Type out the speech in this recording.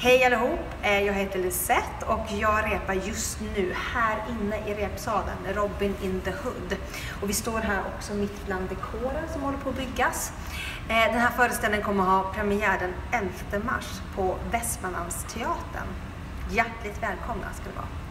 Hej allihop! Eh, jag heter Lisette och jag repar just nu här inne i repsalen, Robin in the Hood. Och vi står här också mitt bland dekoren som håller på att byggas. Eh, den här föreställningen kommer att ha premiär den 11 mars på Västmanlandsteatern. Hjärtligt välkomna ska det vara.